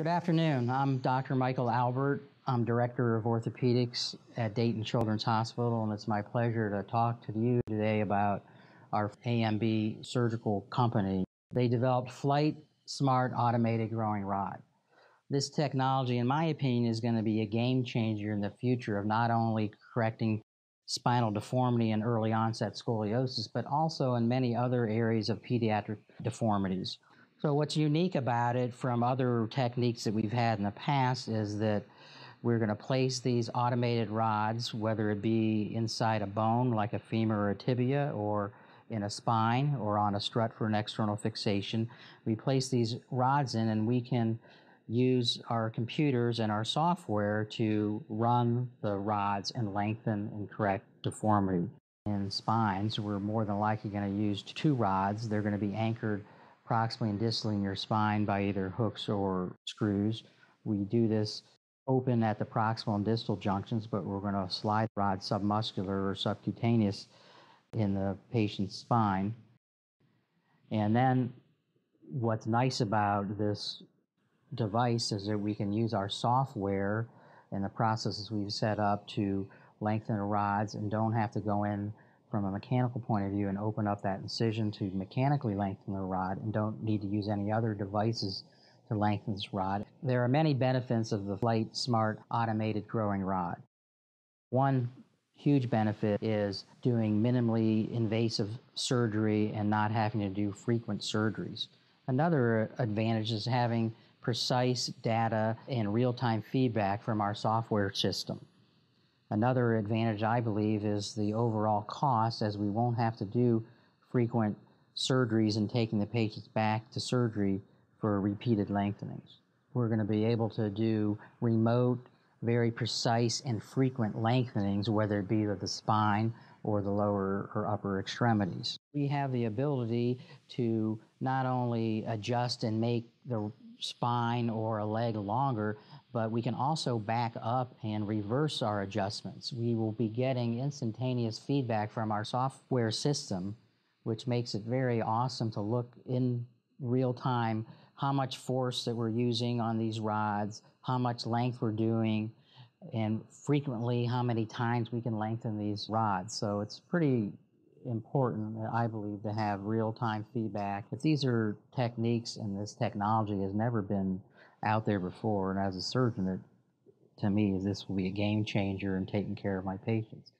Good afternoon. I'm Dr. Michael Albert. I'm Director of Orthopedics at Dayton Children's Hospital, and it's my pleasure to talk to you today about our AMB surgical company. They developed FLYTE Smart Automated Growing Rod. This technology, in my opinion, is going to be a game changer in the future of not only correcting spinal deformity and early onset scoliosis, but also in many other areas of pediatric deformities. So, what's unique about it from other techniques that we've had in the past is that we're going to place these automated rods, whether it be inside a bone like a femur or a tibia, or in a spine, or on a strut for an external fixation. We place these rods in, and we can use our computers and our software to run the rods and lengthen and correct deformity. In spines, we're more than likely going to use two rods. They're going to be anchored proximally and distally in your spine by either hooks or screws. We do this open at the proximal and distal junctions, but we're going to slide rod submuscular or subcutaneous in the patient's spine. And then what's nice about this device is that we can use our software and the processes we've set up to lengthen the rods and don't have to go in from a mechanical point of view and open up that incision to mechanically lengthen the rod and don't need to use any other devices to lengthen this rod. There are many benefits of the FLYTE, Smart automated growing rod. One huge benefit is doing minimally invasive surgery and not having to do frequent surgeries. Another advantage is having precise data and real time feedback from our software system. Another advantage, I believe, is the overall cost, as we won't have to do frequent surgeries and taking the patients back to surgery for repeated lengthenings. We're going to be able to do remote, very precise, and frequent lengthenings, whether it be of the spine or the lower or upper extremities. We have the ability to not only adjust and make the spine or a leg longer, but we can also back up and reverse our adjustments. We will be getting instantaneous feedback from our software system, which makes it very awesome to look in real time how much force that we're using on these rods, how much length we're doing, and frequently how many times we can lengthen these rods. So it's pretty important, I believe, to have real time feedback. If these are techniques and this technology has never been out there before, and as a surgeon, it, to me, this will be a game changer in taking care of my patients.